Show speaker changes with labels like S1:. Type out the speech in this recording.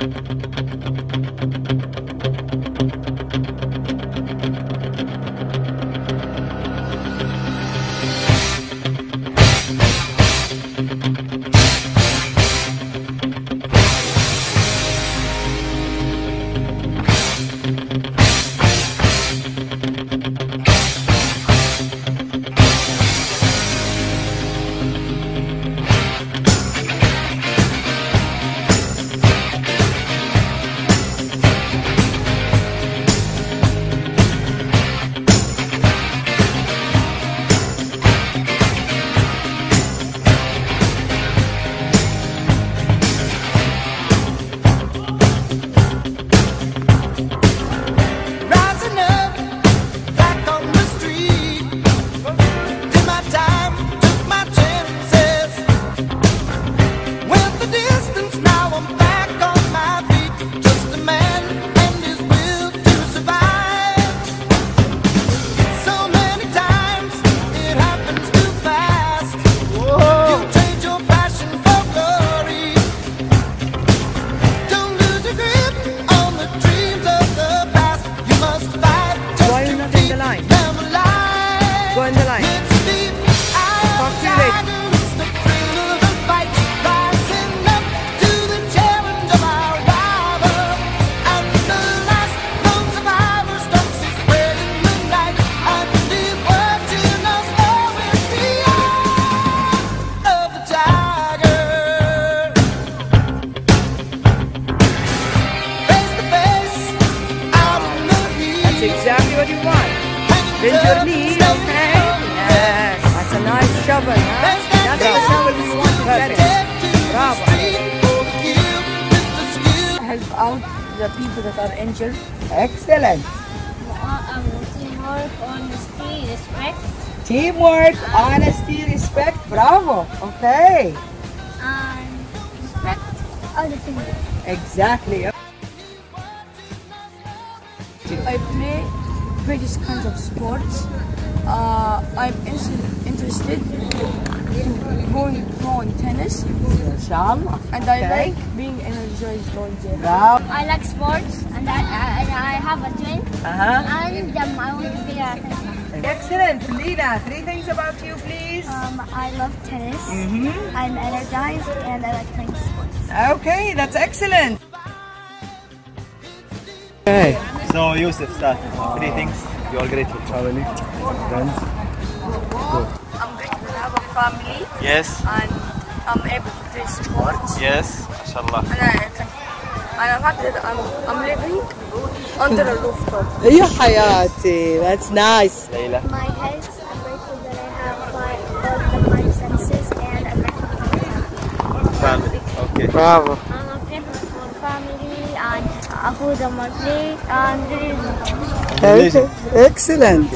S1: Música
S2: That's exactly what you want. Bend your knee, okay? Yes. That's a nice shovel, huh? That's the shovel you want to get it. Bravo. Help out the people that are injured. Excellent.
S3: um, teamwork, honesty, respect,
S2: Teamwork, honesty, respect. Bravo. Okay.
S3: and respect other things.
S2: Exactly.
S4: I play various kinds of sports. Uh, I'm in- interested in going pro in tennis,
S2: Inshallah.
S4: and I
S2: Okay.
S4: like being energized all day.
S2: Bravo.
S3: I like sports, and I, I, I have a twin,
S2: Uh-huh.
S3: and um, I want to be a tennis.
S2: Excellent. Lina, three things about you, please.
S3: Um, I love tennis.
S2: Mm-hmm.
S3: I'm energized, and I like playing sports.
S2: Okay, that's excellent. Okay.
S5: So Yusuf, start. Three things you are grateful. Family, friends.
S4: I'm grateful to have a family,
S5: Yes.
S4: and I'm able to play sports.
S5: Yes. MashaAllah.
S4: And, I, and I'm happy that I'm, I'm living under a rooftop.
S2: يا حياتي that's nice
S5: Layla.
S3: My health, I'm grateful that I have my, all of my senses, and I'm grateful for
S5: Family. Okay.
S2: bravo okay. excellent